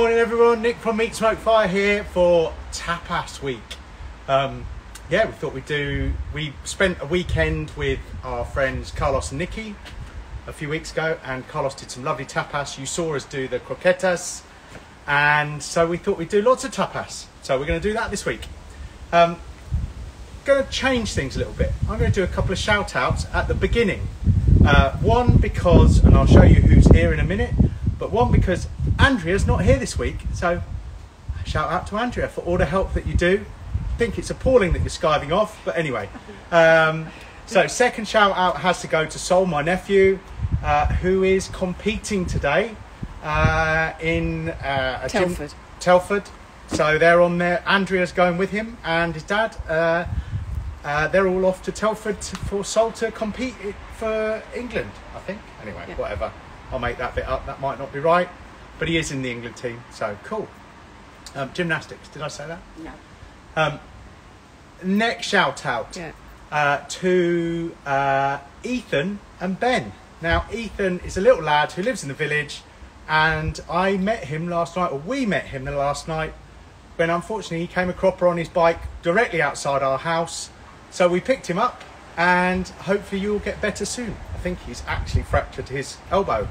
Morning everyone, Nick from Meat Smoke Fire here for Tapas Week. Um, yeah, we thought we'd do, we spent a weekend with our friends Carlos and Nikki a few weeks ago and Carlos did some lovely tapas. You saw us do the croquetas and so we thought we'd do lots of tapas. So we're going to do that this week. Um, going to change things a little bit. I'm going to do a couple of shout outs at the beginning. Uh, one because, and I'll show you who's here in a minute, but one because Andrea's not here this week. So shout out to Andrea for all the help that you do. I think it's appalling that you're skiving off, but anyway. Um, so second shout out has to go to Sol, my nephew, uh, who is competing today uh, in uh, a gym- Telford. Telford. So they're on there. Andrea's going with him and his dad. Uh, uh, they're all off to Telford for Sol to compete for England, I think. Anyway, Yeah. whatever. I'll make that bit up. That might not be right, but he is in the England team, so cool. Um, gymnastics. Did I say that? No. Um, next shout out Yeah. uh, to uh, Ethan and Ben. Now, Ethan is a little lad who lives in the village, and I met him last night, or we met him the last night, when unfortunately he came a cropper on his bike directly outside our house. So we picked him up, and hopefully you'll get better soon. I think he's actually fractured his elbow.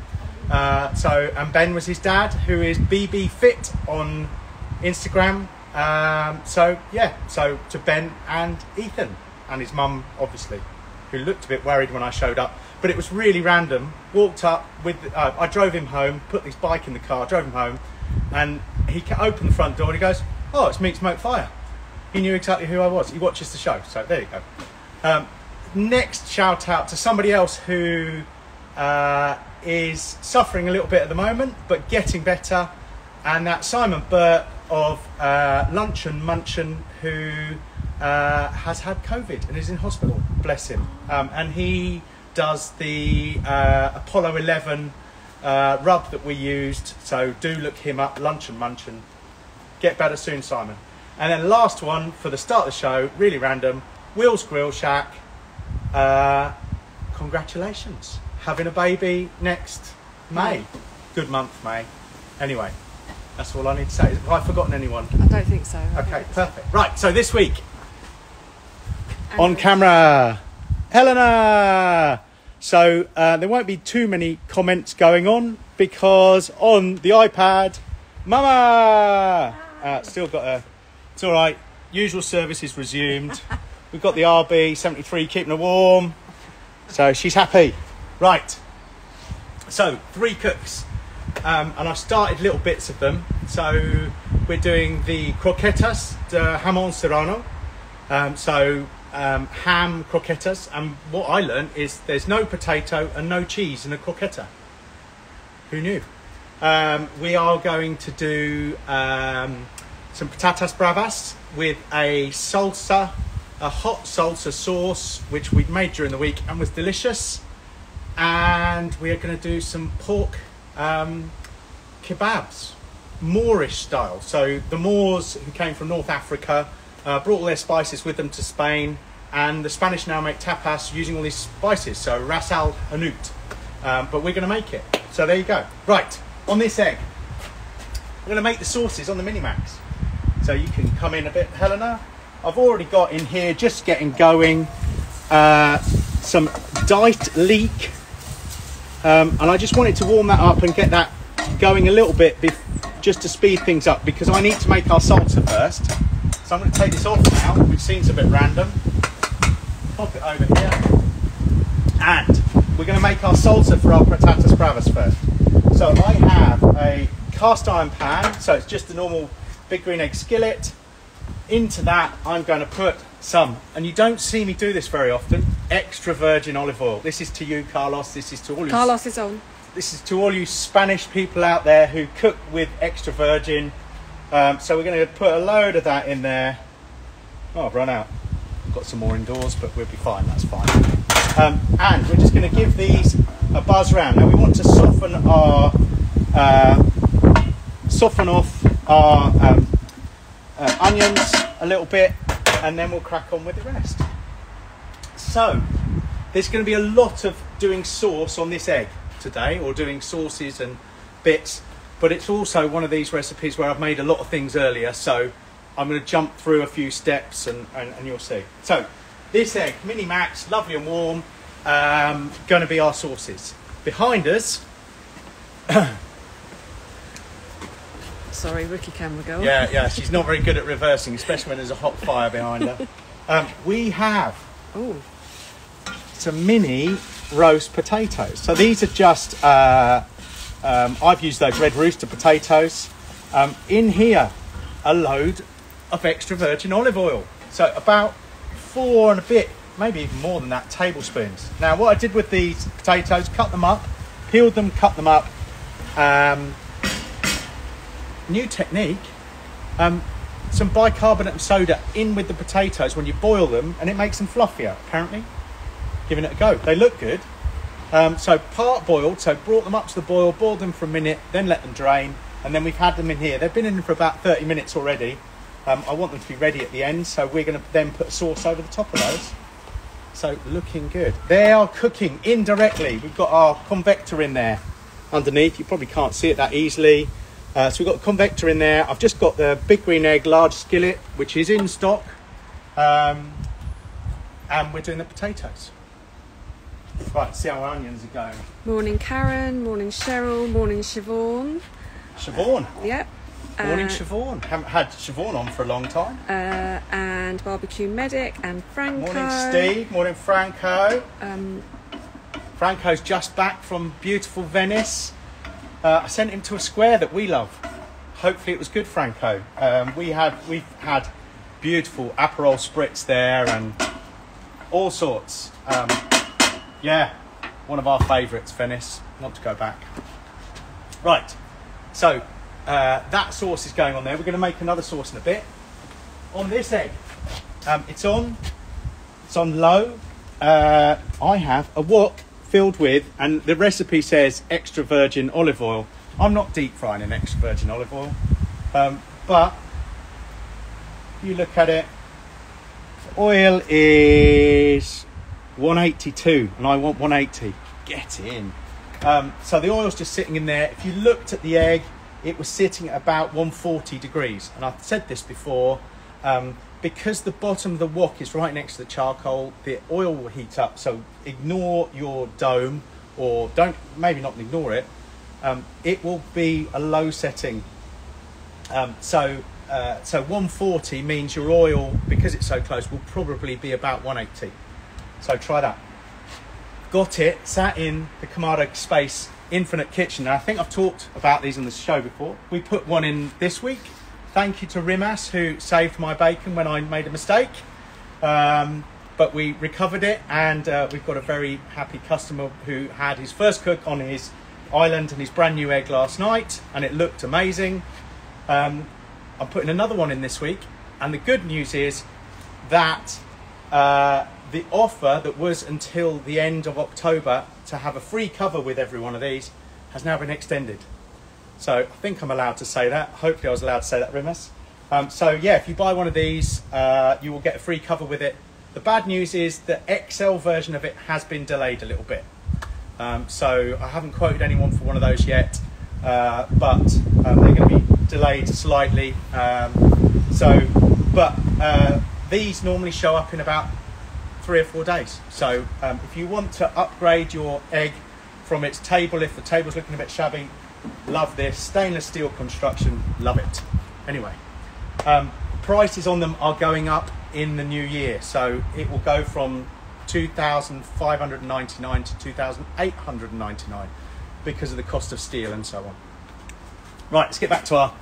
Uh, so, and Ben was his dad, who is BB Fit on Instagram. Um, so yeah, so to Ben and Ethan and his mum, obviously, who looked a bit worried when I showed up. But it was really random. Walked up with, uh, I drove him home, put his bike in the car, drove him home, and he opened the front door and he goes, "Oh, it's Meat Smoke Fire." He knew exactly who I was. He watches the show, so there you go. Um, next shout out to somebody else who uh, is suffering a little bit at the moment, but getting better, and that's Simon Burt of uh, Luncheon Munchin, who uh, has had COVID and is in hospital. Bless him. Um, and he does the uh, Apollo 11 uh, rub that we used, so do look him up. Luncheon Munchin. Get better soon, Simon. And then last one for the start of the show, really random. Will's Grill Shack. Uh, congratulations, having a baby next May. Good month, May. Anyway, that's all I need to say. Have I forgotten anyone? I don't think so. I Okay, think so. perfect. Right, so this week on camera, Helena. So uh, there won't be too many comments going on because on the iPad, Mama, uh, still got a. It's all right. Usual service is resumed. We've got the RB seventy three keeping her warm, so she's happy. Right. So three cooks, um, and I've started little bits of them. So we're doing the croquetas de jamon serrano. Um, so um, ham croquetas, and what I learned is there's no potato and no cheese in a croqueta. Who knew? Um, we are going to do um, some patatas bravas with a salsa, a hot salsa sauce, which we'd made during the week and was delicious. And we are going to do some pork um, kebabs, Moorish style. So the Moors who came from North Africa uh, brought all their spices with them to Spain, and the Spanish now make tapas using all these spices. So ras al hanout, um, but we're going to make it. So there you go. Right on this egg, we're going to make the sauces on the Minimax. So you can come in a bit, Helena. I've already got in here, just getting going, uh, some Dite leek. Um, and I just wanted to warm that up and get that going a little bit just to speed things up because I need to make our salsa first. So I'm going to take this off now, which seems a bit random. Pop it over here. And we're going to make our salsa for our patatas bravas first. So I have a cast iron pan, so it's just a normal big green egg skillet. Into that, I'm going to put some, and you don't see me do this very often, extra virgin olive oil. This is to you, Carlos. This is to all you Carlos is on. this is to all you Spanish people out there who cook with extra virgin. Um, so we're going to put a load of that in there. Oh, I've run out. I've got some more indoors, but we'll be fine. That's fine. Um, and we're just going to give these a buzz round. Now we want to soften our uh, soften off our um, uh, onions a little bit, and then we'll crack on with the rest. So there's going to be a lot of doing sauce on this egg today, or doing sauces and bits. but it's also one of these recipes where I've made a lot of things earlier, so I'm going to jump through a few steps and, and, and you'll see. So, this egg, Mini Max, lovely and warm, um, going to be our sauces. Behind us, Sorry, rookie camera girl. yeah, yeah, she's not very good at reversing, especially when there's a hot fire behind her. Um, we have Oh, some mini roast potatoes. So these are just, uh, um, I've used those red rooster potatoes. Um, in here, a load of extra virgin olive oil. So about four and a bit, maybe even more than that, tablespoons. Now, what I did with these potatoes, cut them up, peeled them, cut them up. Um, new technique. Um, some bicarbonate of soda in with the potatoes when you boil them, and it makes them fluffier. Apparently, giving it a go. They look good. Um, so part boiled. So brought them up to the boil, boiled them for a minute, then let them drain, and then we've had them in here. They've been in for about 30 minutes already. Um, I want them to be ready at the end, so we're going to then put a sauce over the top of those. So looking good. They are cooking indirectly. We've got our convector in there underneath. You probably can't see it that easily. Uh, so we've got a convector in there. I've just got the big green egg large skillet, which is in stock. Um, and we're doing the potatoes. Right, see how our onions are going. morning Karen, morning Cheryl, morning Siobhan. Siobhan. Yep. Morning, Uh, Siobhan. Haven't had Siobhan on for a long time. uh, and barbecue medic and Franco. Morning, Steve. Morning, Franco. Um, Franco's just back from beautiful Venice. Uh, I sent him to a square that we love. Hopefully, it was good, Franco. Um, we had we've had beautiful Aperol spritz there and all sorts. Um, yeah, one of our favourites, Venice. Want to go back. Right, so uh, that sauce is going on there. We're going to make another sauce in a bit. On this egg, um, it's on. It's on low. Uh, I have a wok filled with, and the recipe says extra virgin olive oil. I'm not deep frying in extra virgin olive oil, um, but you look at it. Oil is 182, and I want 180. Get in. Um, so the oil's just sitting in there. If you looked at the egg, it was sitting at about 140 degrees. And I've said this before, um, because the bottom of the wok is right next to the charcoal, the oil will heat up. So ignore your dome, or don't maybe not ignore it. Um, it will be a low setting. Um, so uh, so 140 means your oil, because it's so close, will probably be about 180. So try that got it sat in the Kamado Space Infinite Kitchen. Now, I think I've talked about these on the show before. We put one in this week. Thank you to Rimas who saved my bacon when I made a mistake. Um, but we recovered it, and uh, we've got a very happy customer who had his first cook on his island and his brand new egg last night, and it looked amazing. Um, I'm putting another one in this week, and the good news is that uh, the offer that was until the end of October to have a free cover with every one of these has now been extended. So I think I'm allowed to say that. Hopefully, I was allowed to say that, Rimas. Um, so yeah, if you buy one of these, uh, you will get a free cover with it. The bad news is the XL version of it has been delayed a little bit. Um, so I haven't quoted anyone for one of those yet, uh, but um, they're going to be delayed slightly. Um, so, but uh, these normally show up in about three or four days. So um, if you want to upgrade your egg from its table, if the table's looking a bit shabby, love this stainless steel construction. Love it. Anyway, um, prices on them are going up in the new year, so it will go from 2,599 to 2,899 because of the cost of steel and so on. Right, let's get back to our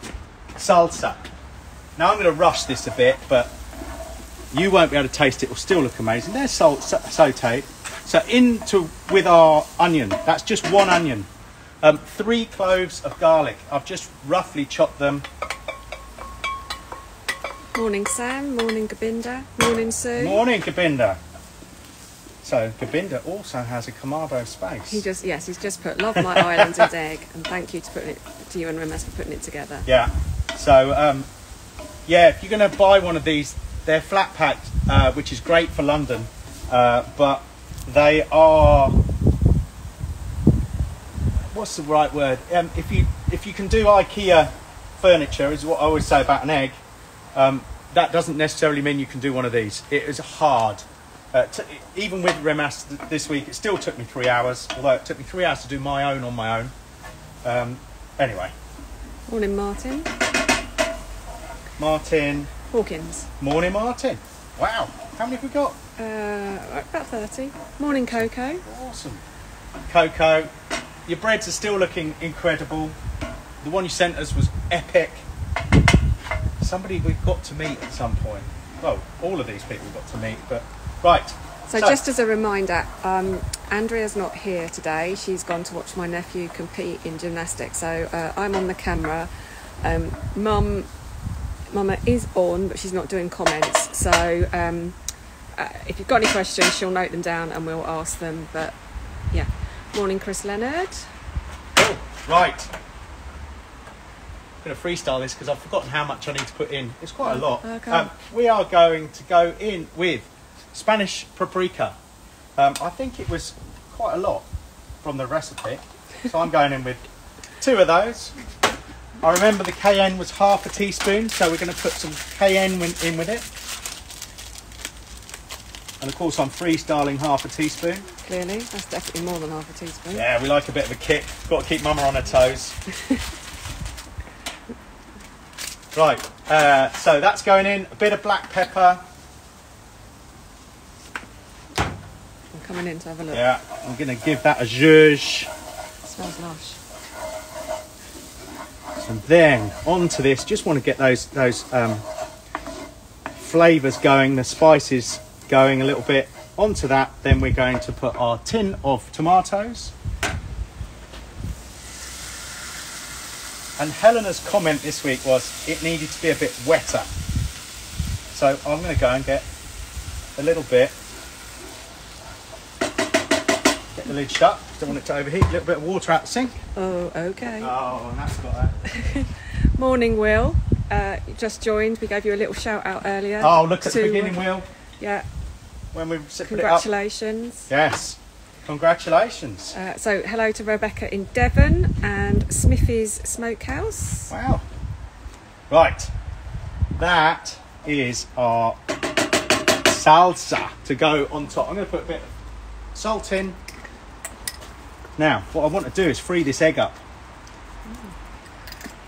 salsa. Now I'm going to rush this a bit, but you won't be able to taste it. It will still look amazing. There's salt sa- sauteed. So into with our onion. That's just one onion. Um, three cloves of garlic. I've just roughly chopped them. morning Sam, morning Gobinder, morning Sue. Morning, Gobinder. So Gobinder also has a Kamado space. He just yes, he's just put love my island and egg, and thank you to putting it to you and Rimas for putting it together. Yeah. So, um, yeah, if you're going to buy one of these, they're flat packed, uh, which is great for London, uh, but they are what's the right word? Um, if you if you can do IKEA furniture, is what I always say about an egg. Um, that doesn't necessarily mean you can do one of these. It is hard. Uh, even with Rimas this week, it still took me three hours. Although it took me three hours to do my own on my own. Um, anyway, Morning, Martin. Martin. Hawkins. Morning, Martin. Wow, how many have we got? Uh, about 30. Morning, Coco. Awesome. Coco, your breads are still looking incredible. The one you sent us was epic. Somebody we've got to meet at some point. Well, all of these people we've got to meet, but right. So, just as a reminder, um, Andrea's not here today. She's gone to watch my nephew compete in gymnastics. So uh, I'm on the camera. Um, Mum, Mama is on, but she's not doing comments. So um, uh, if you've got any questions, she'll note them down and we'll ask them. But morning, Chris Leonard. Oh, right. I'm going to freestyle this because I've forgotten how much I need to put in. It's quite a lot. Okay. Um, we are going to go in with Spanish paprika. Um, I think it was quite a lot from the recipe. So I'm going in with two of those. I remember the cayenne was half a teaspoon, so we're going to put some cayenne in with it. And of course, I'm freestyling half a teaspoon. Clearly, that's definitely more than half a teaspoon. Yeah, we like a bit of a kick. Got to keep Mama on her toes. right, uh, so that's going in. A bit of black pepper. I'm coming in to have a look. Yeah, I'm going to give that a zhuzh. smells lush. And then onto this, just want to get those those um, flavours going, the spices going a little bit. Onto that, then we're going to put our tin of tomatoes. And Helena's comment this week was it needed to be a bit wetter. So I'm going to go and get a little bit. Get the lid shut. Don't want it to overheat. A little bit of water out the sink. Oh, okay. Oh, and that's got that. Morning, Will. Uh, just joined. We gave you a little shout out earlier. Oh, look at to, the beginning uh, Yeah, when we put congratulations. Yes, congratulations. Uh, so, hello to Rebecca in Devon and Smithy's Smokehouse. Wow. Right, that is our salsa to go on top. I'm going to put a bit of salt in. Now, what I want to do is free this egg up.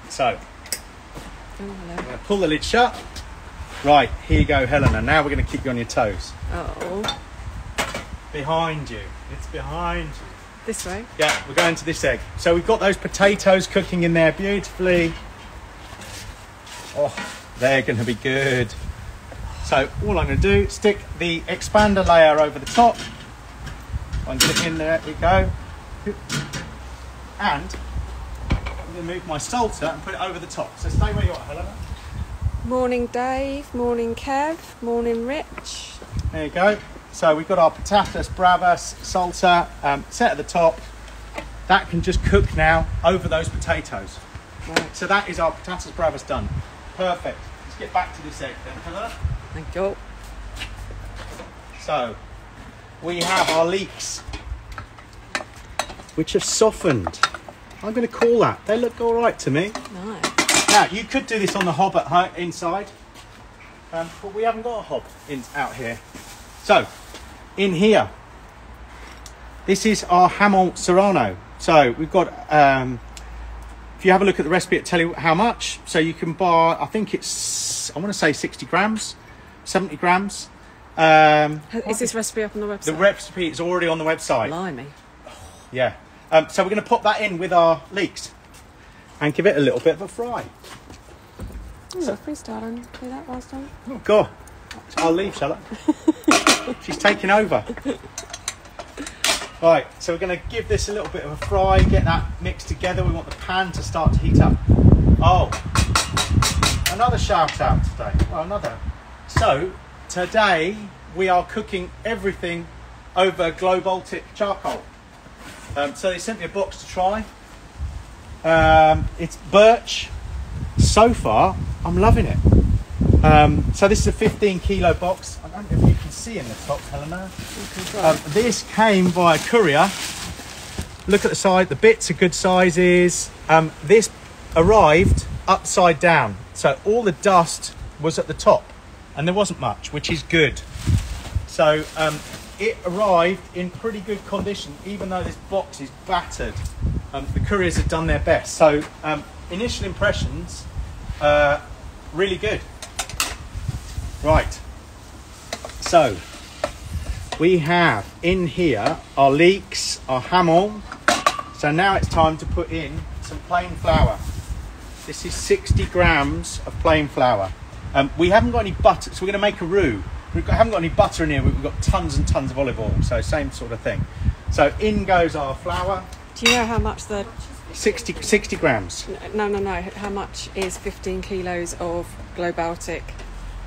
So, I'm Oh, going to pull the lid shut. Right, here you go, Helena. Now we're going to keep you on your toes. Oh, Behind you. It's behind you. this way. Yeah, we're going to this egg. So we've got those potatoes cooking in there beautifully. Oh, they're going to be good. So all I'm going to do, stick the expander layer over the top. I'm in there, we go. And I'm going to move my salsa and put it over the top. So stay where you are, Helena. Morning, Dave. Morning, Kev. Morning, Rich. There you go. So we've got our patatas bravas salsa um, set at the top. That can just cook now over those potatoes. Right, So that is our patatas bravas done. Perfect. Let's get back to this egg then, Helena. thank you. So we have our leeks, which have softened. I'm going to call that. They look all right to me. Nice. Now you could do this on the hob at home, inside, um, but we haven't got a hob in, out here. So in here, this is our jamon serrano. So we've got. Um, if you have a look at the recipe, it tell you how much. So you can buy. I think it's. I want to say 60 grams, 70 grams. Um, Is this recipe up on the website? the recipe is already on the website. Blimey. Yeah. Um, so we're going to pop that in with our leeks and give it a little bit of a fry. Oh, so, freestyle and do that whilst I'm. Oh God, I'll leave, shall I? She's taking over. Right, so we're going to give this a little bit of a fry, get that mixed together. We want the pan to start to heat up. Oh, another shout out today. Well, another. So today we are cooking everything over Globaltic charcoal. Um, so they sent me a box to try. Um, it's birch. So far, I'm loving it. Um, so this is a 15 kilo box. I don't know if you can see in the top, Helena. Um, this came by courier look at the side. The bits are good sizes. Um, this arrived upside down, so all the dust was at the top, and there wasn't much, which is good. So um, it arrived in pretty good condition, even though this box is battered. Um, the couriers have done their best. So um, initial impressions, uh, really good. Right. So we have in here our leeks, our jamon. So now it's time to put in some plain flour. This is 60 grams of plain flour. Um, we haven't got any butter, so we're going to make a roux. We haven't got any butter in here, we've got tons and tons of olive oil, so same sort of thing. So in goes our flour, Do you know how much the 60, 60 grams. no no no how much is 15 kilos of Globaltic?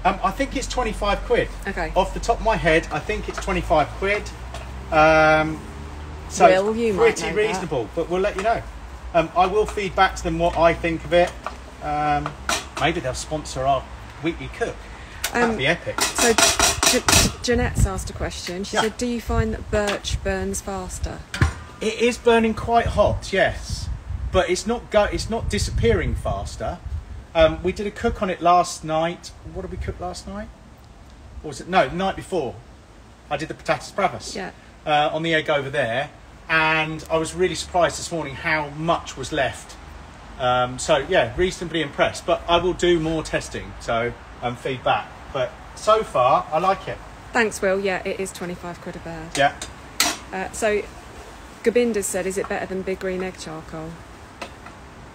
Um, I think it's 25 quid. Okay. Off the top of my head, I think it's 25 quid. Um, so Will, you pretty know that. reasonable, but we'll let you know. Um, I will feed back to them what I think of it. Um, maybe they'll sponsor our weekly cook. That'd Um, be epic. So J- Jeanette's asked a question. She Yeah. said, "Do you find that birch burns faster?" It is burning quite hot, yes, but it's not go- it's not disappearing faster. Um, we did a cook on it last night. What did we cook last night? Or was it no the night before? I did the patatas bravas Yeah. uh, on the egg over there, and I was really surprised this morning how much was left. Um, so yeah, reasonably impressed. But I will do more testing, so um, feedback. But so far, I like it. Thanks, Will. Yeah, it is 25 quid a bird. Yeah. Uh, so Gobinder said, "Is it better than Big Green Egg charcoal?"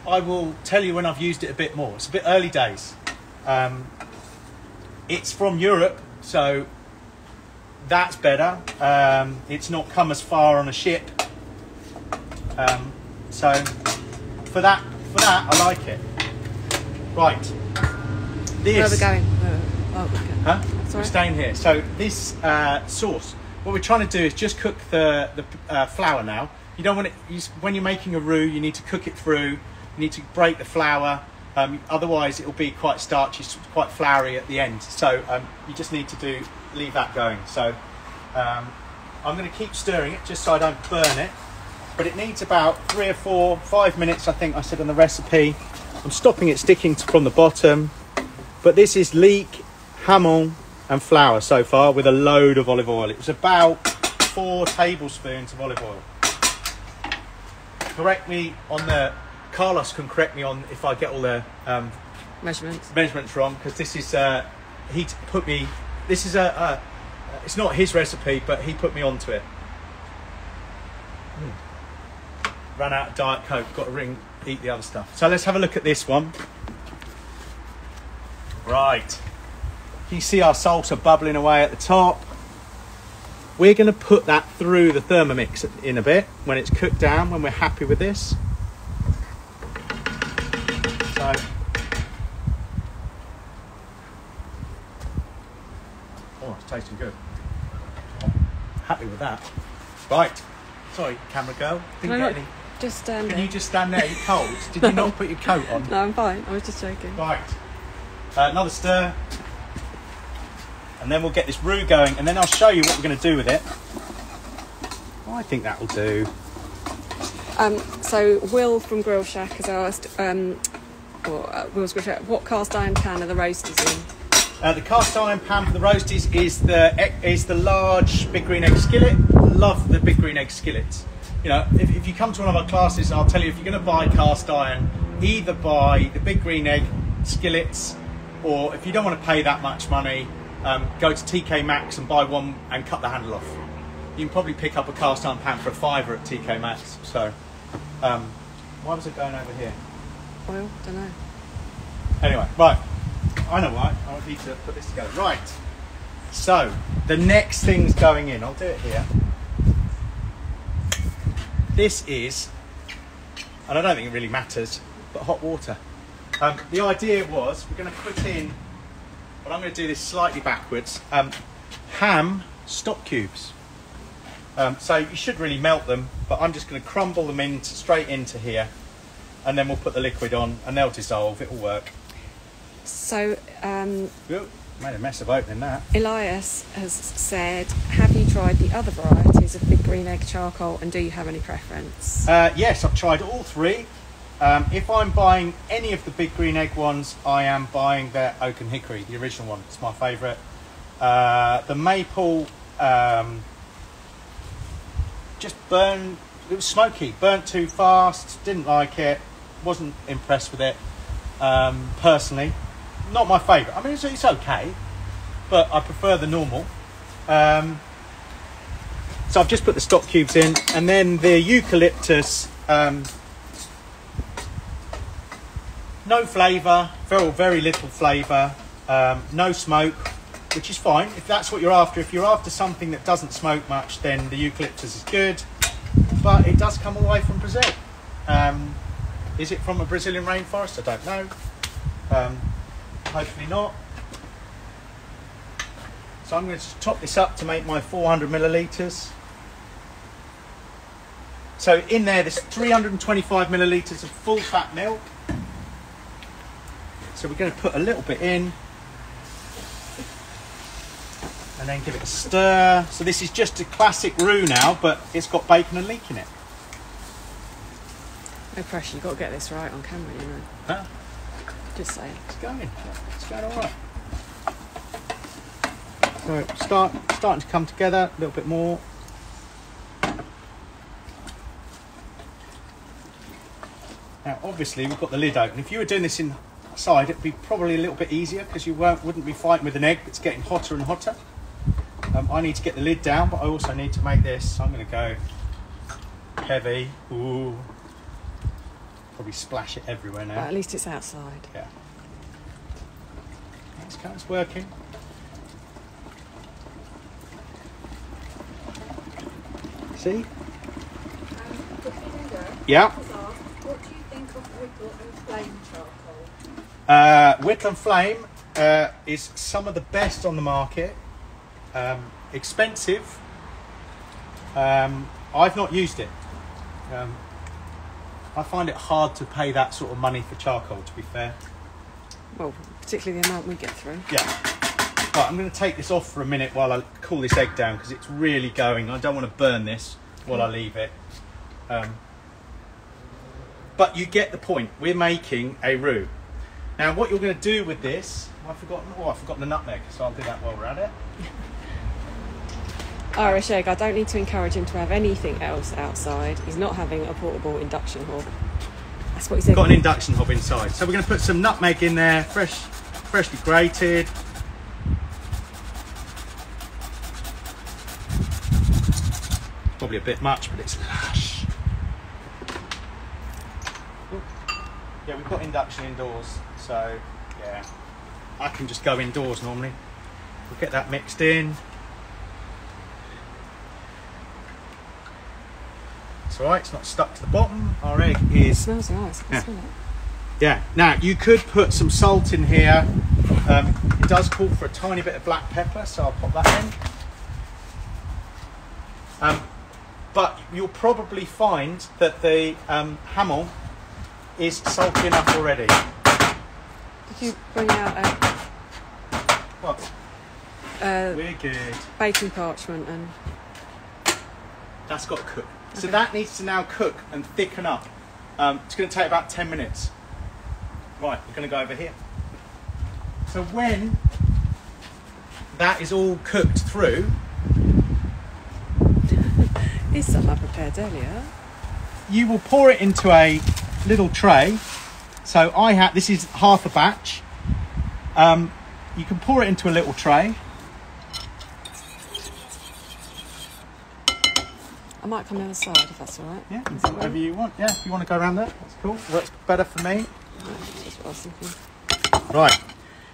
I will tell you when I've used it a bit more. It's a bit early days. Um, it's from Europe, so that's better. Um, it's not come as far on a ship. Um, so for that, for that, I like it. Right. This. Where are we going? Uh, oh, okay. Huh? Sorry? We're staying here. So this uh, sauce, what we're trying to do is just cook the the uh, flour now. You don't want it you, when you're making a roux. You need to cook it through. You need to break the flour. Um, otherwise, it will be quite starchy, quite floury at the end. So um, you just need to do leave that going. So um, I'm going to keep stirring it just so I don't burn it. But it needs about three or four, five minutes. I think I said on the recipe. I'm stopping it sticking to, from the bottom. But this is leek, jamon, and flour so far with a load of olive oil. It was about four tablespoons of olive oil. Correct me on the. Carlos can correct me on if I get all the um, Measurements. measurements wrong because this is uh, he put me. This is a. Uh, it's not his recipe, but he put me onto it. Hmm. Ran out of diet coke. Got to ring. Eat the other stuff. So let's have a look at this one. Right. You see our salsa bubbling away at the top. We're going to put that through the Thermomix in a bit when it's cooked down, when we're happy with this. So, oh, it's tasting good. I'm happy with that. Right. Sorry, camera girl. Can Didn't I get any. just stand Can there? you just stand there? You're cold. Did you not put your coat on? No, I'm fine. I was just joking. Right. Uh, another stir. And then we'll get this roux going, and then I'll show you what we're going to do with it. I think that will do. Um, so Will from Grill Shack has asked, um, or uh, Will's Grill Shack, what cast iron pan are the roasters in? Uh, the cast iron pan for the roasties is the is the large big green egg skillet. Love the big green egg skillets. You know, if, if you come to one of our classes, I'll tell you if you're going to buy cast iron, either buy the big green egg skillets, or if you don't want to pay that much money, um, go to TK Maxx and buy one and cut the handle off. You can probably pick up a cast iron pan for a fiver at TK Maxx. So, um, why was it going over here? Well, don't know. Anyway, right. I know why. I need to put this together. Right. So, the next thing's going in. I'll do it here. This is, and I don't think it really matters, but hot water. Um, the idea was we're going to put in, but I'm going to do this slightly backwards, um, ham stock cubes. Um, so you should really melt them, but I'm just going to crumble them in straight into here, and then we'll put the liquid on, and they'll dissolve. It'll work. So um, Ooh, made a mess of opening that. Elias has said, have you you tried the other varieties of big green egg charcoal and do you have any preference? Uh, yes, I've tried all three. Um, if I'm buying any of the big green egg ones, I am buying their oak and hickory, the original one. It's my favourite. Uh, the maple um, just burned. It was smoky, burnt too fast. Didn't like it. Wasn't impressed with it. Um, personally, not my favourite. I mean, it's, it's okay, but I prefer the normal. Um, so I've just put the stock cubes in, and then the eucalyptus. No flavour, very very little flavour, um, no smoke, which is fine if that's what you're after. If you're after something that doesn't smoke much, then the eucalyptus is good, but it does come all the way from Brazil. Um, is it from a Brazilian rainforest? I don't know. Um, hopefully not. So I'm going to top this up to make my 400 millilitres. So in there, there's 325 millilitres of full fat milk. So we're going to put a little bit in and then give it a stir. So this is just a classic roux now, but it's got bacon and leek in it. No pressure, you've got to get this right on camera, you know. Huh? Just saying. It's going. It's going all right. So start starting to come together a little bit more. Now, obviously, we've got the lid open. If you were doing this inside, it'd be probably a little bit easier because you weren't, wouldn't be fighting with an egg that's getting hotter and hotter. Um, I need to get the lid down, but I also need to make this. I'm going to go heavy. Ooh. Probably splash it everywhere now. But at least it's outside. Yeah. That's kind of working. See? Yeah. What do you think of Whittle and Flame charcoal? Uh, Whittle and Flame uh, is some of the best on the market. Um, expensive. Um, I've not used it. Um, I find it hard to pay that sort of money for charcoal, to be fair. Well, particularly the amount we get through. Yeah. Right, I'm going to take this off for a minute while I cool this egg down because it's really going. I don't want to burn this while I leave it. Um, but you get the point. We're making a roux. Now, what you're going to do with this, I've forgotten. Oh, I've forgotten the nutmeg, so I'll do that while we're at it. Irish egg, I don't need to encourage him to have anything else outside. He's not having a portable induction hob. That's what he said. Got an induction hob inside, so we're going to put some nutmeg in there, fresh, freshly grated. Probably a bit much, but it's lush. Yeah, we've got induction indoors, so yeah, I can just go indoors normally. We'll get that mixed in. It's alright, it's not stuck to the bottom. Our egg It is smells nice. Yeah. smell it. yeah. Now you could put some salt in here. Um, it does call for a tiny bit of black pepper, so I'll pop that in. Um, but you'll probably find that the um, hamel is salty enough already. You bring out a, What? We're good. baking parchment and That's got to cook. So that needs to now cook and thicken up. Um, it's going to take about 10 minutes. Right, we're going to go over here. So when that is all cooked through, here's some I prepared earlier. you will pour it into a little tray. So I have this is half a batch. Um, you can pour it into a little tray. I might come the other side if that's all right. Yeah, that whatever right? you want. Yeah, if you want to go around there, that's cool. Works better for me. That's what I was thinking. Right.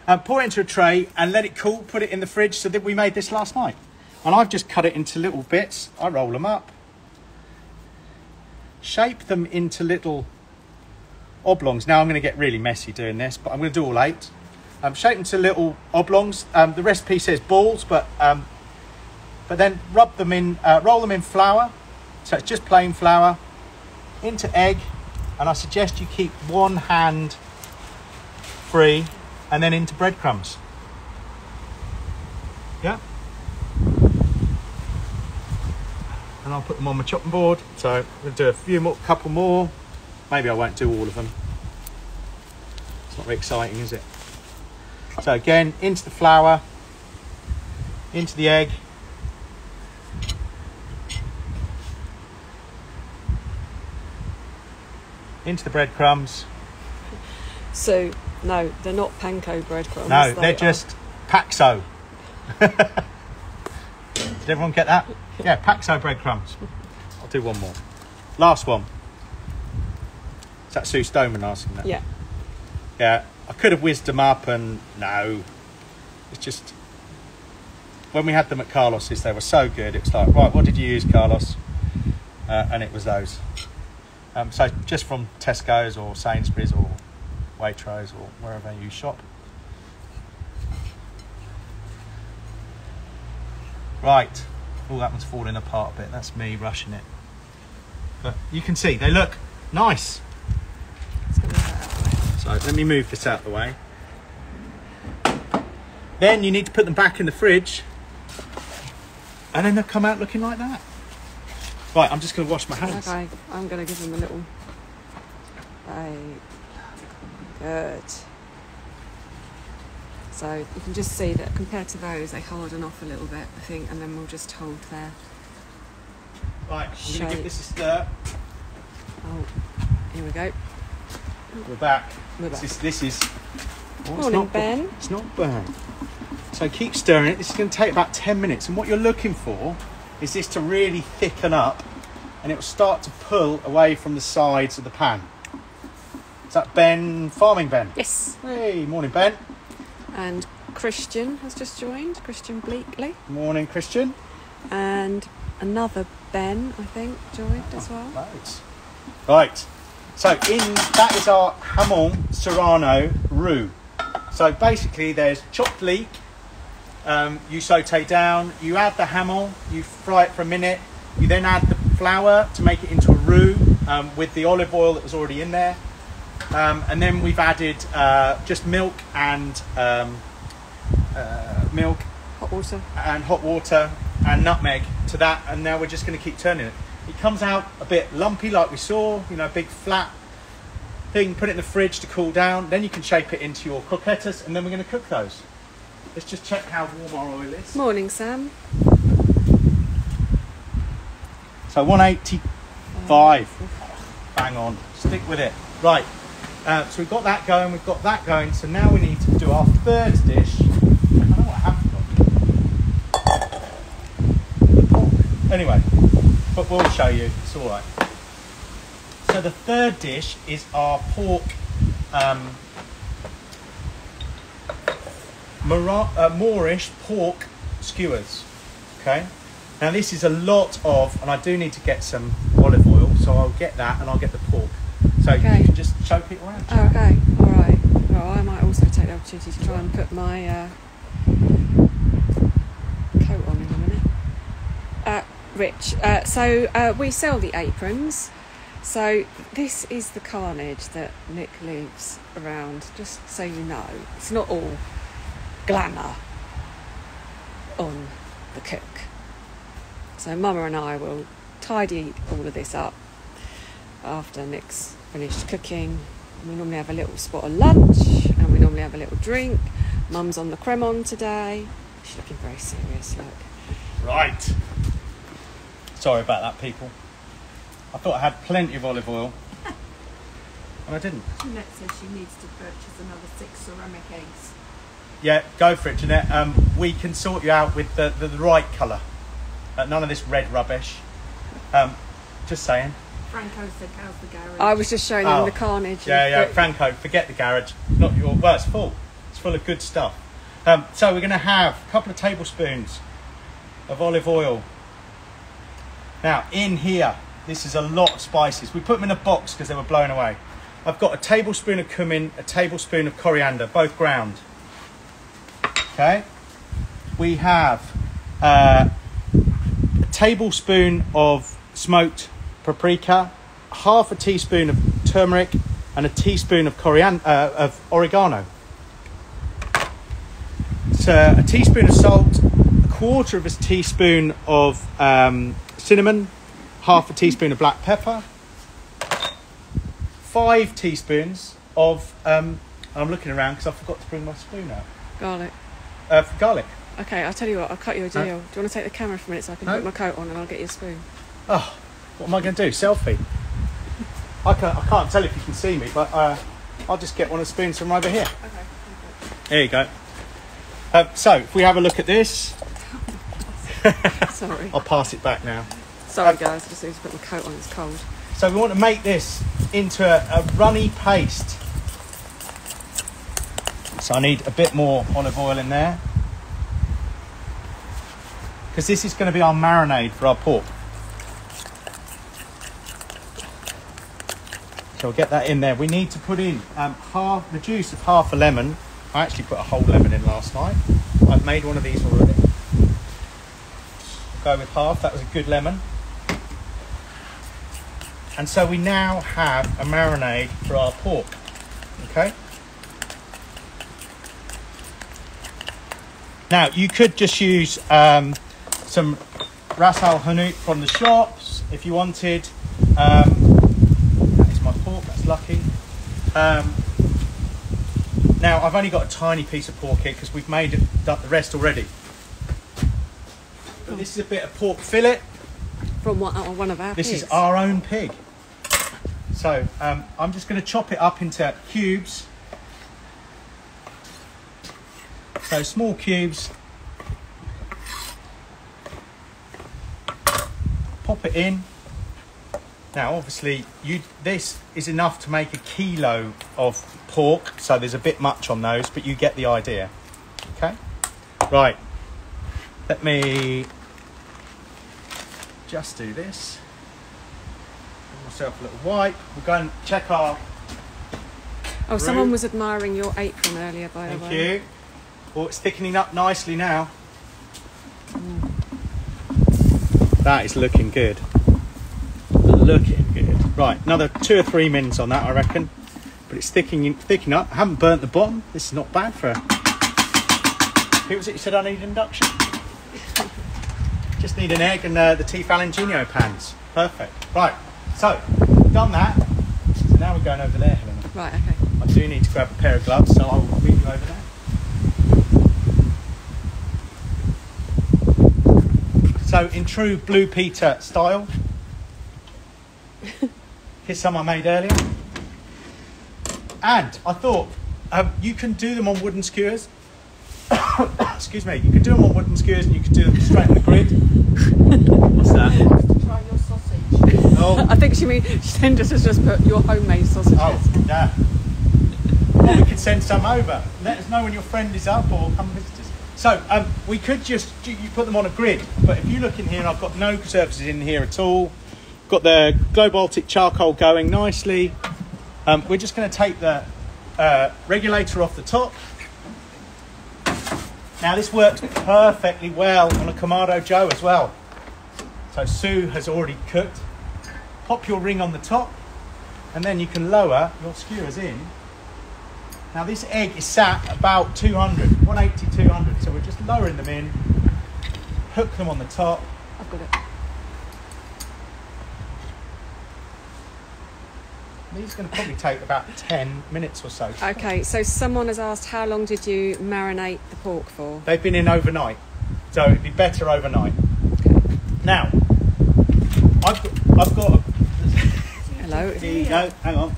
Um, pour it into a tray and let it cool. Put it in the fridge. So that we made this last night, and I've just cut it into little bits. I roll them up, shape them into little oblongs. Now I'm going to get really messy doing this, but I'm going to do all eight. Um, shape them to little oblongs. Um, the recipe says balls, but um, but then rub them in, uh, roll them in flour. So it's just plain flour into egg, and I suggest you keep one hand free and then into breadcrumbs. Yeah? and I'll put them on my chopping board. So we'll do a few more, couple more. Maybe I won't do all of them. It's not very exciting, is it? So again, into the flour, into the egg. Into the breadcrumbs. So no, they're not panko breadcrumbs. No, they they're are- just Paxo. Did everyone get that? Yeah, Paxo breadcrumbs. I'll do one more. Last one. Is that Sue Stoneman asking that? Yeah. Yeah, I could have whizzed them up and no. It's just when we had them at Carlos's, they were so good. It was like, right, what did you use, Carlos? Uh, and it was those. Um, so just from Tesco's or Sainsbury's or Waitrose or wherever you shop. Right. Oh, that one's falling apart a bit. That's me rushing it. But you can see they look nice. Let's get rid of that out of the way. So let me move this out of the way. Then you need to put them back in the fridge. And then they'll come out looking like that. Right, I'm just going to wash my hands. Okay, I'm going to give them a little. Right. Good. So you can just see that compared to those, they harden off a little bit, I think, and then we'll just hold there. Right, I'm going to give this a stir. Oh, here we go. We're back. We're This back. is. This is oh, it's Morning, not Ben. It's not burnt. So keep stirring it. This is going to take about 10 minutes. And what you're looking for is this to really thicken up and it will start to pull away from the sides of the pan. Is that Ben, Farming Ben? Yes. Hey, morning Ben. And Christian has just joined, Christian Bleakley. Morning Christian. And another Ben, I think, joined as oh, well. Right. Right. So in that is our jamon serrano roux. So basically, there's chopped leek. Um, you saute down. You add the jamon. You fry it for a minute. You then add the flour to make it into a roux um, with the olive oil that was already in there. Um, and then we've added uh, just milk and um, uh, milk Hot water. and hot water and nutmeg to that and now we're just going to keep turning it it comes out a bit lumpy like we saw you know big flat thing put it in the fridge to cool down. Then you can shape it into your croquettes and then we're going to cook those. Let's just check how warm our oil is. Morning, Sam. so 185 bang on. Stick with it. Right. Uh, so we've got that going we've got that going. So now we need to do our third dish. I know what I have got the pork. Anyway but we'll show you it's all right so the third dish is our pork um, Mora- uh, Moorish pork skewers okay now this is a lot of and I do need to get some olive oil so I'll get that and I'll get the pork so Okay. you can just choke it around Oh, okay, all right. Well, I might also take the opportunity to try and put my uh, coat on in a minute. Uh, Rich, uh, so uh, we sell the aprons. So this is the carnage that Nick leaves around, just so you know. It's not all glamour on the cook. So Mama and I will tidy all of this up after Nick's finished cooking. We normally have a little spot of lunch and we normally have a little drink. Mum's on the crémant today. She's looking very serious, look. right sorry about that people I thought I had plenty of olive oil and I didn't Jeanette says she needs to purchase another six ceramic eggs. Yeah, go for it, Jeanette. Um, we can sort you out with the, the, the right colour. Uh, none of this red rubbish. Um, just saying. Franco said, "How's the garage?" I was just showing them Oh. the carnage. Yeah, yeah. the- Franco, forget the garage. Not your. Well, it's full. It's full of good stuff. Um, so we're going to have a couple of tablespoons of olive oil. Now, in here, this is a lot of spices. We put them in a box because they were blown away. I've got a tablespoon of cumin, a tablespoon of coriander, both ground. Okay. We have uh, a tablespoon of smoked paprika, half a teaspoon of turmeric, and a teaspoon of coriander uh, of oregano. So a teaspoon of salt, a quarter of a teaspoon of um, cinnamon, half a teaspoon of black pepper, five teaspoons of. Um, I'm looking around because I forgot to bring my spoon out. Garlic. Uh, garlic. Okay, I'll tell you what, I'll cut you a deal. No. Do you want to take the camera for a minute so I can No. put my coat on and I'll get you a spoon? Oh, what am I going to do? Selfie? I can't, I can't tell if you can see me, but uh, I'll just get one of the spoons from over here. Okay. There you go. Uh, so, if we have a look at this, Sorry. I'll pass it back now. Sorry, guys, I just need to put my coat on, it's cold. So, we want to make this into a, a runny paste. So, I need a bit more olive oil in there. Because this is going to be our marinade for our pork. So we'll get that in there. We need to put in um, half the juice of half a lemon. I actually put a whole lemon in last night. I've made one of these already. Go with half. That was a good lemon. And so we now have a marinade for our pork. Okay. Now you could just use um, some ras al hanout from the shops if you wanted. Um, that is my pork. That's lucky. Um, now I've only got a tiny piece of pork here because we've made the rest already. But this is a bit of pork fillet. From one, uh, one of our This is our own pig. So um, I'm just going to chop it up into cubes. So small cubes. Pop it in. Now, obviously, you this is enough to make a kilo of pork, so there's a bit much on those, but you get the idea. Okay, right. Let me just do this. Give myself a little wipe. We'll go and check our. Oh, someone was admiring your apron earlier, by the way. Thank you. Oh, it's thickening up nicely now. Mm. That is looking good. Looking good. Right, another two or three minutes on that, I reckon. But it's thickening, thickening up. I haven't burnt the bottom. This is not bad for. Who was it? You said I need induction. Just need an egg and uh, the Tefal Ingenio pans. Perfect. Right. So, done that. So now we're going over there, Helena. Right, okay. I do need to grab a pair of gloves, so I will meet you over there. So, in true Blue Peter style, here's some I made earlier. And I thought um, you can do them on wooden skewers. Excuse me, you can do them on wooden skewers and you can do them straight on the grid. What's that? Try your sausage. Oh, I think she mean Stenders has just put your homemade sausages. Oh, yeah. Well, we could send some over. Let us know when your friend is up or come visit us. So, um, we could just you you put them on a grid, but if you look in here, I've got no surfaces in here at all. Got the Globaltic charcoal going nicely. Um, we're just going to take the uh, regulator off the top. Now, this works perfectly well on a Kamado Joe as well. So, Sue has already cooked. Pop your ring on the top and then you can lower your skewers in. Now this egg is sat about 200, 180, 200, so we're just lowering them in, hook them on the top. I've got it. These are going to probably take about 10 minutes or so. Okay, so someone has asked how long did you marinate the pork for? They've been in overnight, so it'd be better overnight. Now, I've got, I've got a, Hello. there you go, hang on.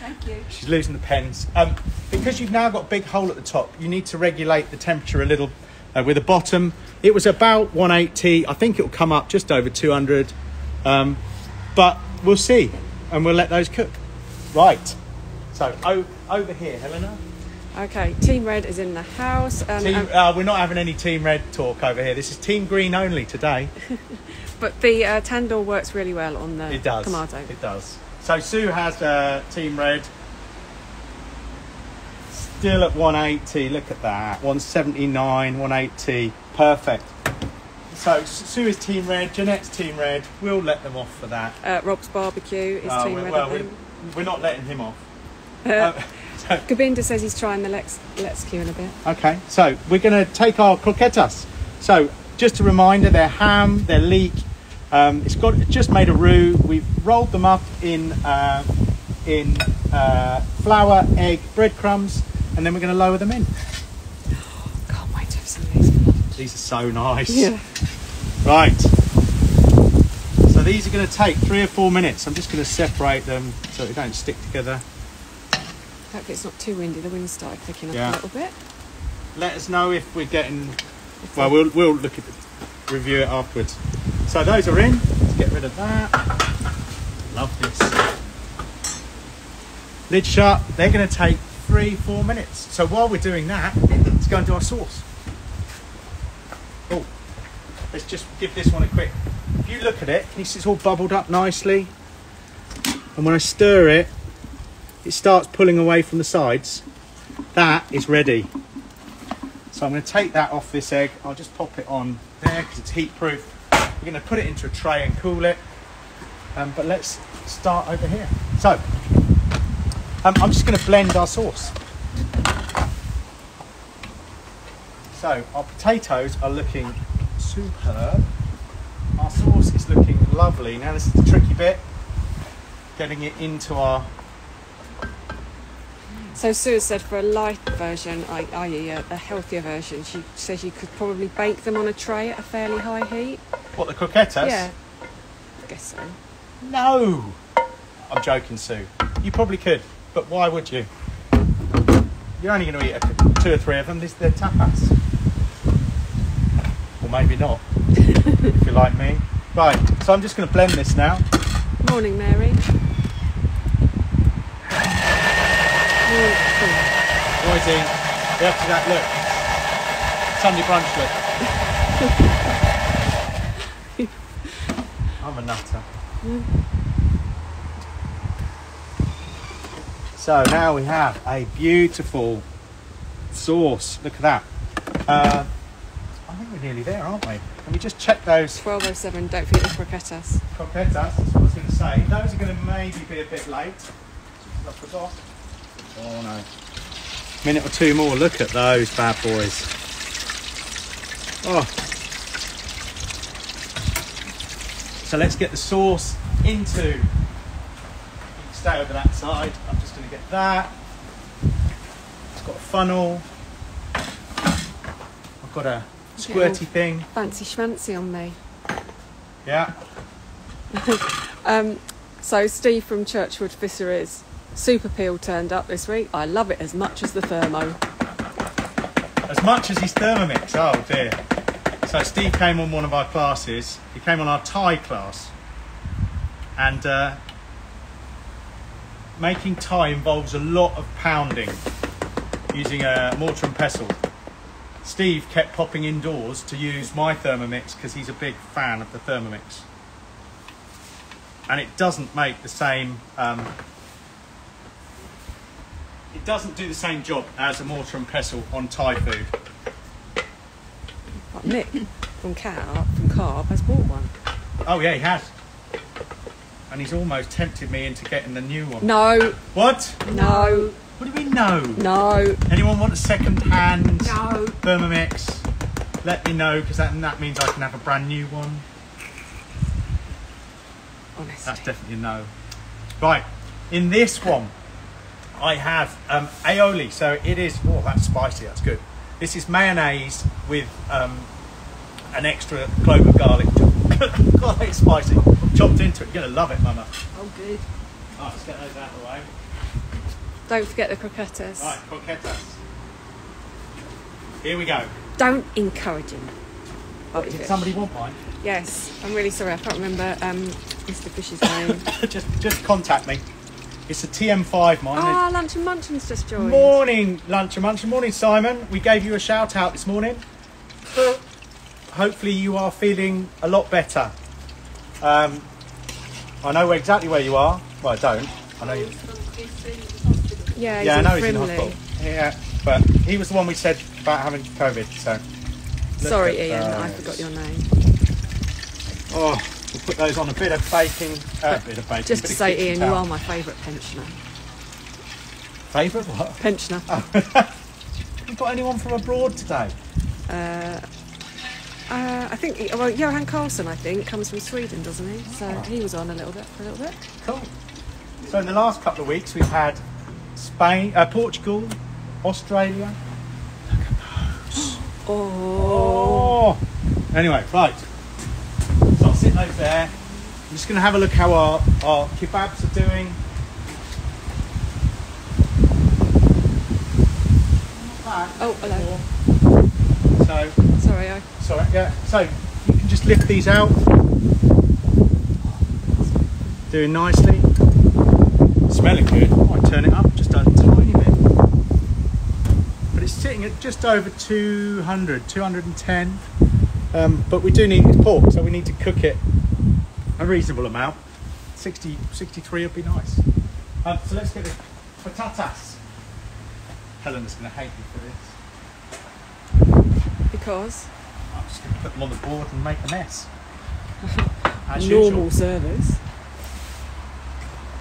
Thank you. She's losing the pens. Um, because you've now got a big hole at the top, you need to regulate the temperature a little uh, with the bottom. It was about 180. I think it'll come up just over 200. Um, but we'll see, and we'll let those cook. Right. So o- over here, Helena. Okay, Team Red is in the house. Um, Team, uh, we're not having any Team Red talk over here. This is Team Green only today. but the uh, tandoor works really well on the It does. Kamado. It does. So Sue has uh, Team Red. Still at 180. Look at that. 179, 180. Perfect. So Sue is Team Red. Jeanette's Team Red. We'll let them off for that. Uh, Rob's Barbecue is Uh, Team Red. well, we're, not letting him off. Uh, Uh, so, Gobinder says he's trying the Lex Let's Q in a bit. okay, so we're going to take our croquetas. So just a reminder, they're ham, they're leek, Um, it's got it's just made a roux. We've rolled them up in uh, in uh, flour, egg, breadcrumbs, and then we're going to lower them in. Can't wait to have some of these. These are so nice. Yeah. Right. These are going to take three or four minutes. I'm just going to separate them so they don't stick together. Hopefully it's not too windy. The wind started picking up Yeah. a little bit. Let us know if we're getting. Well, we'll we'll look at the, review it afterwards. So those are in. Let's get rid of that. Love this. Lid shut. They're going to take three four minutes. So while we're doing that, let's go and do our sauce. Let's just give this one a quick. If you look at it, see it's all bubbled up nicely. And when I stir it, it starts pulling away from the sides. That is ready. So I'm going to take that off this egg. I'll just pop it on there because it's heat proof. We're going to put it into a tray and cool it. Um, but let's start over here. So um, I'm just going to blend our sauce. So our potatoes are looking superb. Our sauce is looking lovely. Now this is the tricky bit. Getting it into our So Sue said for a light version, i.e. a, uh, a healthier version, she says you could probably bake them on a tray at a fairly high heat. what the croquettes? Yeah. I guess so. No! I'm joking, Sue. You probably could, but why would you? You're only going to eat a, two or three of them. These they're tapas. Maybe not, if you're like me. Right, so I'm just going to blend this now. Morning, Mary. Morning. Noisy. We have to that look. Sunday brunch look. I'm a nutter. So now we have a beautiful sauce. Look at that. Uh, we're nearly there, aren't we? Let me just check those 1207, don't forget the croquetas. croquetas? That's what I was going to say. Those are going to maybe be a bit late. I forgot. Oh no. Minute or two more. Look at those bad boys. Oh. So let's get the sauce into. You can stay over that side. I'm just going to get that. It's got a funnel. I've got a squirty thing. Fancy schmancy on me. Yeah. Um, so Steve from Churchwood Fisheries, Super Peel turned up this week. I love it as much as the thermo. As much as his Thermomix, oh dear. So Steve came on one of our classes. He came on our Thai class, and uh, making Thai involves a lot of pounding using a mortar and pestle. Steve kept popping indoors to use my Thermomix because he's a big fan of the Thermomix, and it doesn't make the same. Um, it doesn't do the same job as a mortar and pestle on Thai food. But Nick from Car from Carb has bought one. Oh yeah, he has. And he's almost tempted me into getting the new one. No, What? no, What do we know? no. Anyone want a second-hand No. Thermomix? Let me know because that, that means I can have a brand new one. Honestly. That's definitely a no. Right, in this one, I have um, aioli. So it is. Oh, that's spicy. That's good. This is mayonnaise with um, an extra clove of garlic. God, it's spicy. Chopped into it. You're gonna love it, Mama. Oh, good. Right, let's get those out of the way. Don't forget the croquettes. Right, croquetas. Here we go. Don't encourage him. Bobby Did Fish. somebody want mine? Yes, I'm really sorry. I can't remember um, Mr. Fish's name. just, just contact me. It's a TM5 mine. Ah, Lunch and Munchin's just joined. Morning, lunch and munch. Morning, Simon. We gave you a shout out this morning. Hopefully, you are feeling a lot better. Um, I know exactly where you are. Well, I don't. I know you. Yeah, Yeah, I know he's in hospital. Yeah, but he was the one we said about having COVID. So. Sorry, Ian, I forgot your name. Oh, we'll put those on a bit of baking. Uh, a bit of baking. Just to say, Ian, you are my favourite pensioner. Favourite what? Pensioner. You got anyone from abroad today? Uh, Uh, I think, well, Johan Carlson, I think, comes from Sweden, doesn't he? So he was on a little bit for a little bit. Cool. So in the last couple of weeks, we've had Spain, uh, Portugal, Australia. Oh. Oh. Anyway, right. So I'll sit over there. I'm just going to have a look how our, our kebabs are doing. Oh, hello. So, Sorry, I. sorry, yeah. So you can just lift these out. Doing nicely. Smelling good. Might turn it up just a tiny bit. But it's sitting at just over 200, 210. Um, but we do need pork, so we need to cook it a reasonable amount. 60, 63 would be nice. Um, so let's get the patatas. Helena's going to hate me for this. Because I'm just going to put them on the board and make a mess. As normal usual. service.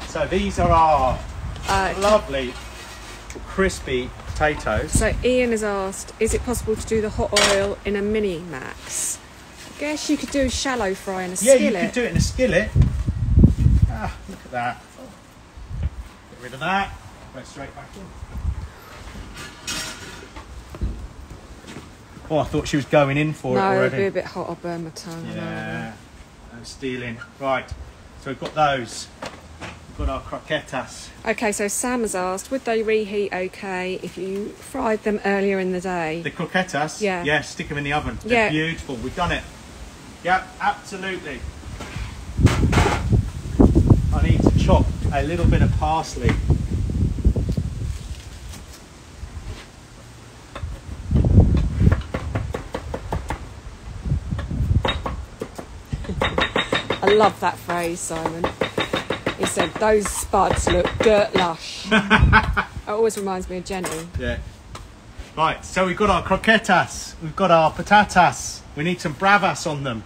So these are our Uh, lovely crispy potatoes. so Ian has asked, is it possible to do the hot oil in a mini max? I guess you could do a shallow fry in a Yeah, skillet. you could do it in a skillet. Ah, look at that. Get rid of that. Go straight back in. Oh, I thought she was going in for no, it it'd already. be a bit hot. I'll burn my tongue. Yeah, no stealing. Right, so we've got those. Got our croquetas. Okay, so Sam has asked, would they reheat okay if you fried them earlier in the day? The croquetas? Yeah. Yeah, stick them in the oven. They're Yeah. beautiful. We've done it. Yep, absolutely. I need to chop a little bit of parsley. I love that phrase, Simon. Said, those spuds look dirt lush. it always reminds me of Jenny. Yeah. Right, so we've got our croquetas. We've got our patatas. We need some bravas on them.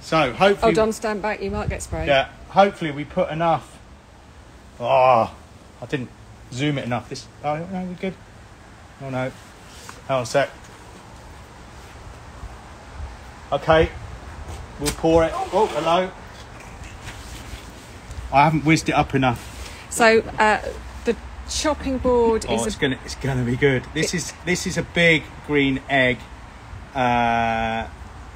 So hopefully, Oh, Don, stand back. You might get sprayed. yeah, hopefully we put enough. Oh, I didn't zoom it enough. This. Oh no, we're good. Oh no. Hang on a sec. Okay, we'll pour it. Oh, hello. I haven't whizzed it up enough. So uh, the chopping board Oh, is it's a, gonna it's gonna be good. This is this is a big green egg uh,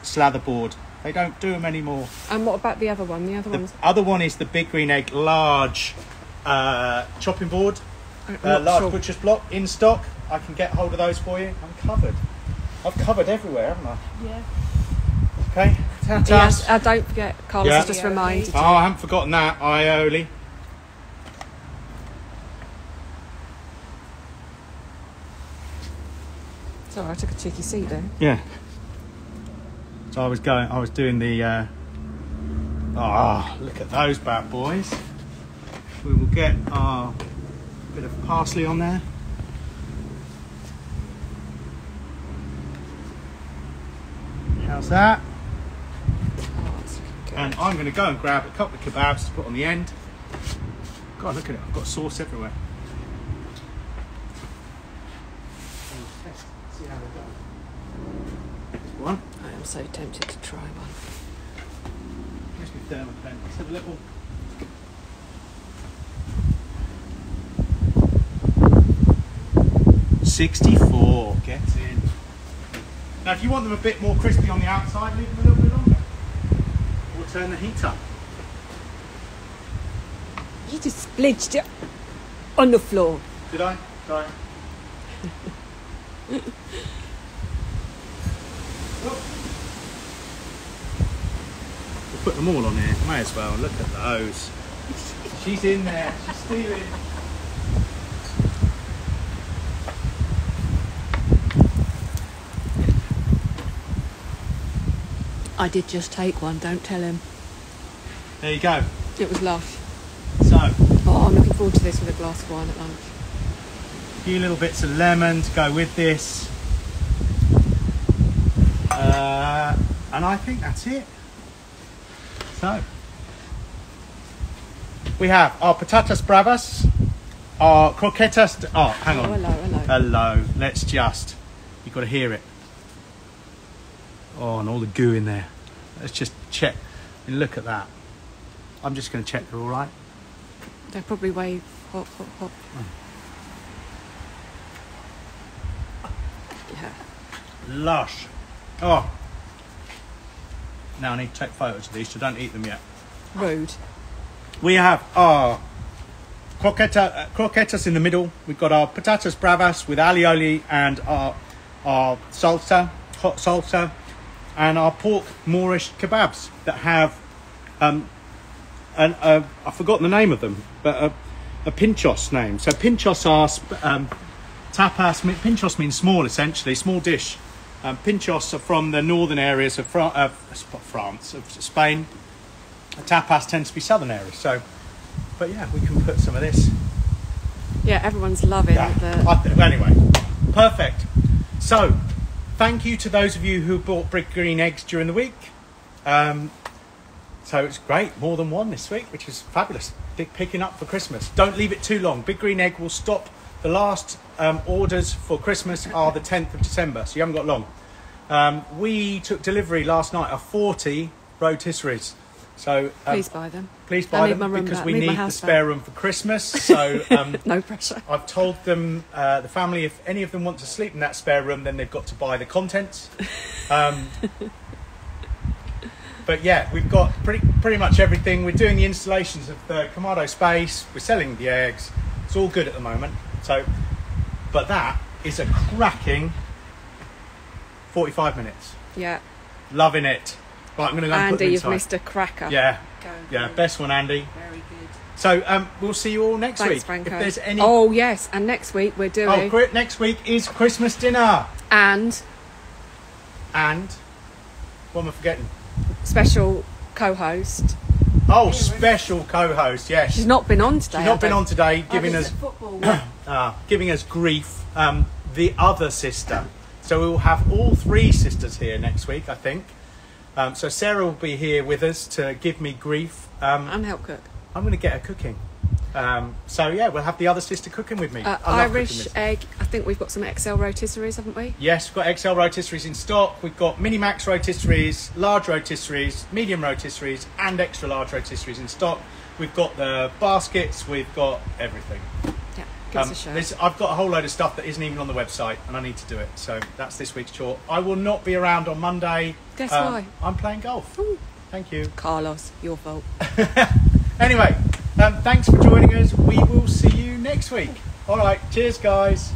slather board. They don't do them anymore. and what about the other one? The other The one's other one is the big green egg large uh, chopping board, uh, large sure. butcher's block in stock. I can get hold of those for you. I'm covered. I've covered everywhere, haven't I? Yeah. Okay. Yes, uh, don't forget, Carlos Yeah. has just reminded Oh, you. I haven't forgotten that, aioli. Sorry, I took a cheeky seat there. Yeah. So I was going, I was doing the. Uh, ah, look at those bad boys. We will get our bit of parsley on there. How's that? Oh, it's looking good. And I'm going to go and grab a couple of kebabs to put on the end. God, look at it! I've got sauce everywhere. See how they go. One. I am so tempted to try one. Here's my thermopen. Let's have a little. Sixty-four. Get in. Now, if you want them a bit more crispy on the outside, leave them a little bit turn the heat up. You just splidged it on the floor. Did I? Sorry. We'll put them all on here. May as well. Look at those. She's in there. She's stealing. I did just take one, don't tell him. There you go. It was lush. So, Oh, I'm looking forward to this with a glass of wine at lunch. a few little bits of lemon to go with this. Uh, and I think that's it. So, we have our patatas bravas, our croquetas. Oh, hang Oh, on. hello, hello. Hello. Let's just. You've got to hear it. Oh, and all the goo in there. Let's just check. I mean, look at that. I'm just going to check they're all right. They're probably way hot, hot, hot. Yeah. Lush. Oh. Now I need to take photos of these, so don't eat them yet. Rude. We have our croqueta, uh, croquetas in the middle. We've got our patatas bravas with alioli and our, our salsa, hot salsa, and our pork Moorish kebabs that have, um, an, uh, I've forgotten the name of them, but a, a pinchos name. So pinchos are um, tapas. Pinchos means small, essentially, small dish. Um, pinchos are from the northern areas of uh, France, of Spain. Tapas tends to be southern areas. So, but yeah, we can put some of this. Yeah, everyone's loving Yeah. the. Th- anyway, perfect. So, thank you to those of you who bought big green eggs during the week. Um, so it's great, more than one this week, which is fabulous. Picking up for Christmas. Don't leave it too long. Big green egg will stop. The last um, orders for Christmas are the 10th of December, so you haven't got long. Um, we took delivery last night of 40 rotisseries. So um, Please buy them. please buy them because back. we Need the spare back. room for Christmas. So um, No pressure. I've told them, uh, the family, if any of them want to sleep in that spare room, then they've got to buy the contents. Um, but yeah, we've got pretty pretty much everything. We're doing the installations of the KamadoSpace. We're selling the eggs. It's all good at the moment. So, but that is a cracking forty-five minutes. Yeah. Loving it. Right, I'm going to go and put Andy, them you've missed a cracker. Yeah, Go yeah, good. best one, Andy. Very good. So um, we'll see you all next Thanks, week. Franco. If there's any, Oh, yes. And next week we're oh, doing. Chri- next week is Christmas dinner. and And what am I forgetting? special co host. Oh, special co-host. Yes, She's not been on today. She's not been on today, giving was us football. uh, giving us grief. Um, the other sister. So we will have all three sisters here next week, I think. Um, so Sarah will be here with us to give me grief. Um, And help cook. I'm going to get her cooking. Um, so yeah, we'll have the other sister cooking with me. Uh, I Irish egg. I think we've got some XL rotisseries, haven't we? Yes, we've got XL rotisseries in stock. We've got mini max rotisseries, large rotisseries, medium rotisseries, and extra large rotisseries in stock. We've got the baskets. We've got everything. Give Um, us a shout. there's- I've got a whole load of stuff that isn't even on the website, and I need to do it. So that's this week's chore. I will not be around on Monday. Guess Um, why? I'm playing golf. Thank you. Carlos, your fault. Anyway, um, thanks for joining us. We will see you next week. All right. Cheers, guys.